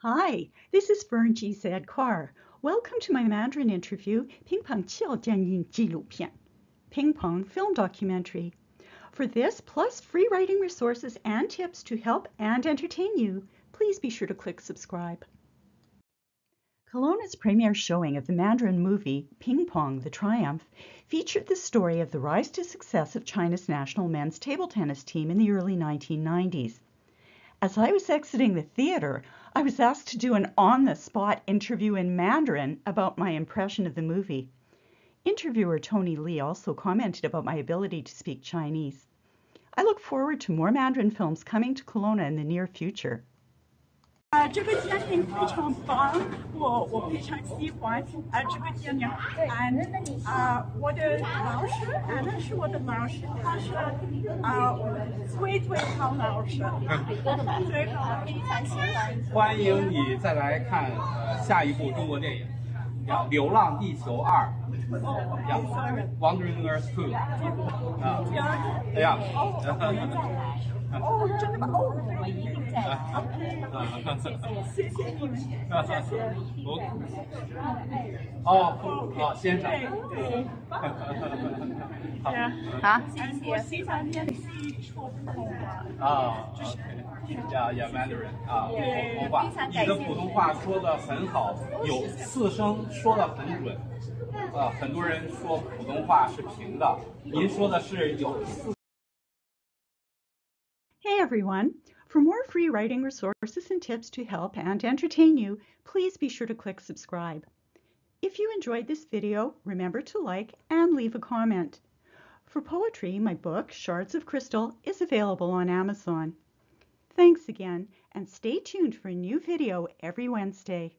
Hi, this is Fern G. Zed Carr. Welcome to my Mandarin interview, Ping Pong Qiao Jianyin Jilu Pian, Ping Pong Film Documentary. For this, plus free writing resources and tips to help and entertain you, please be sure to click subscribe. Kelowna's premiere showing of the Mandarin movie Ping Pong The Triumph featured the story of the rise to success of China's national men's table tennis team in the early 1990s. As I was exiting the theater, I was asked to do an on the spot interview in Mandarin about my impression of the movie. Interviewer Tony Lee also commented about my ability to speak Chinese. I look forward to more Mandarin films coming to Kelowna in the near future. 啊，这个电影非常棒，我我非常喜欢啊这个电影。啊啊，我的老师，安娜是我的老师，他是啊最最好老师，最好非常喜欢。欢迎你再来看呃下一部中国电影，《流浪地球二》。呀，Wandering Earth Two。啊，哎呀。哦，真的吗？哦，我一定在。谢谢谢谢你们，谢谢。哦，好，先生。对。好。好，我喜欢练习说普通话。啊，就是呀呀，Mandarin 啊，普通话。你的普通话说的很好，有四声，说的很准。呃，很多人说普通话是平的，您说的是有四。Hey everyone! For more free writing resources and tips to help and entertain you, please be sure to click subscribe. If you enjoyed this video, remember to like and leave a comment. For poetry, my book, Shards of Crystal, is available on Amazon. Thanks again, and stay tuned for a new video every Wednesday.